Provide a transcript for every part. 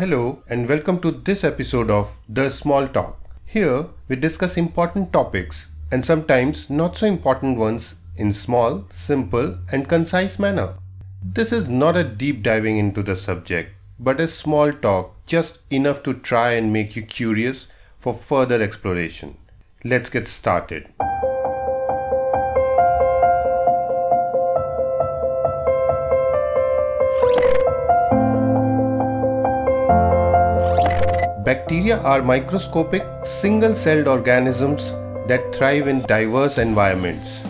Hello and welcome to this episode of The Small Talk. Here we discuss important topics and sometimes not so important ones in small, simple and concise manner. This is not a deep diving into the subject, but a small talk just enough to try and make you curious for further exploration. Let's get started. Bacteria are microscopic, single celled organisms that thrive in diverse environments.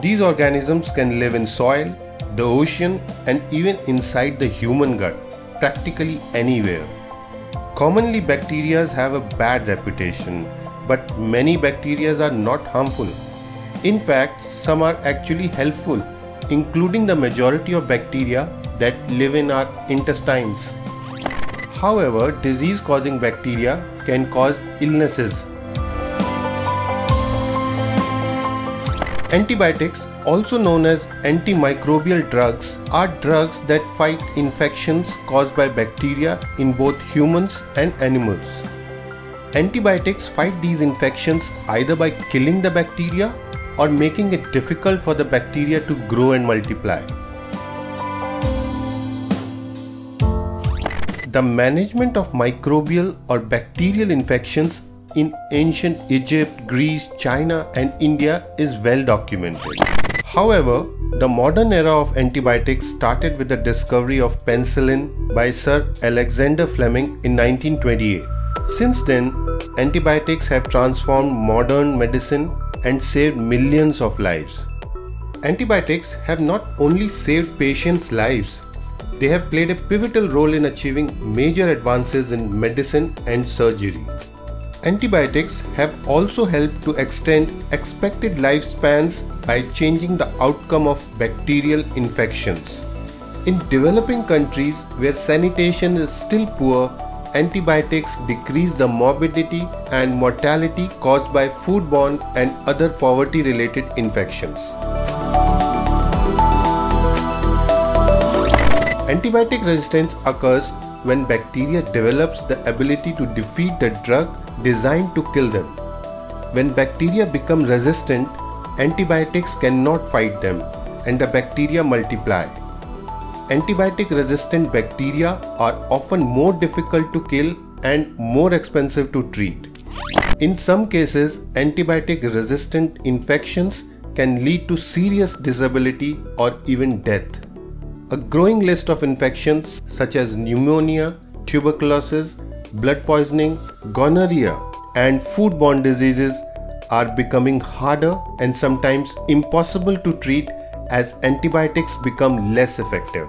These organisms can live in soil, the ocean, and even inside the human gut, practically anywhere. Commonly, bacteria have a bad reputation, but many bacteria are not harmful. In fact, some are actually helpful, including the majority of bacteria that live in our intestines. However, disease causing bacteria can cause illnesses. Antibiotics, also known as antimicrobial drugs, are drugs that fight infections caused by bacteria in both humans and animals. Antibiotics fight these infections either by killing the bacteria or making it difficult for the bacteria to grow and multiply. The management of microbial or bacterial infections in ancient Egypt, Greece, China, and India is well documented. However, the modern era of antibiotics started with the discovery of penicillin by Sir Alexander Fleming in 1928. Since then, antibiotics have transformed modern medicine and saved millions of lives. Antibiotics have not only saved patients' lives they have played a pivotal role in achieving major advances in medicine and surgery. Antibiotics have also helped to extend expected lifespans by changing the outcome of bacterial infections. In developing countries where sanitation is still poor, antibiotics decrease the morbidity and mortality caused by foodborne and other poverty related infections. Antibiotic resistance occurs when bacteria develops the ability to defeat the drug designed to kill them. When bacteria become resistant, antibiotics cannot fight them and the bacteria multiply. Antibiotic resistant bacteria are often more difficult to kill and more expensive to treat. In some cases, antibiotic resistant infections can lead to serious disability or even death. A growing list of infections such as pneumonia, tuberculosis, blood poisoning, gonorrhea, and foodborne diseases are becoming harder and sometimes impossible to treat as antibiotics become less effective.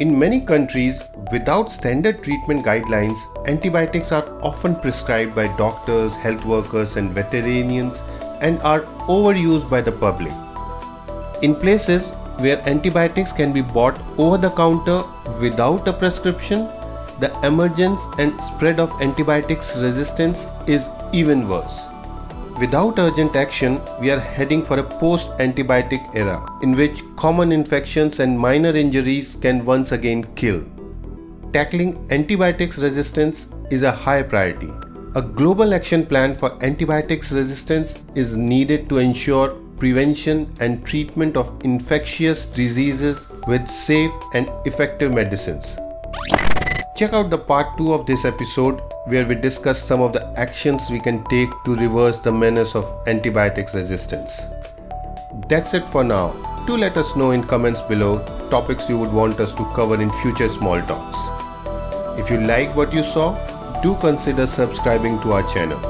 In many countries, without standard treatment guidelines, antibiotics are often prescribed by doctors, health workers, and veterinarians and are overused by the public. In places where antibiotics can be bought over the counter without a prescription, the emergence and spread of antibiotics resistance is even worse. Without urgent action, we are heading for a post antibiotic era in which common infections and minor injuries can once again kill. Tackling antibiotics resistance is a high priority. A global action plan for antibiotics resistance is needed to ensure prevention and treatment of infectious diseases with safe and effective medicines. Check out the part 2 of this episode where we discuss some of the actions we can take to reverse the menace of antibiotics resistance. That's it for now. Do let us know in comments below topics you would want us to cover in future small talks. If you like what you saw, do consider subscribing to our channel.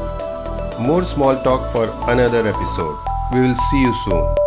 More small talk for another episode. We will see you soon.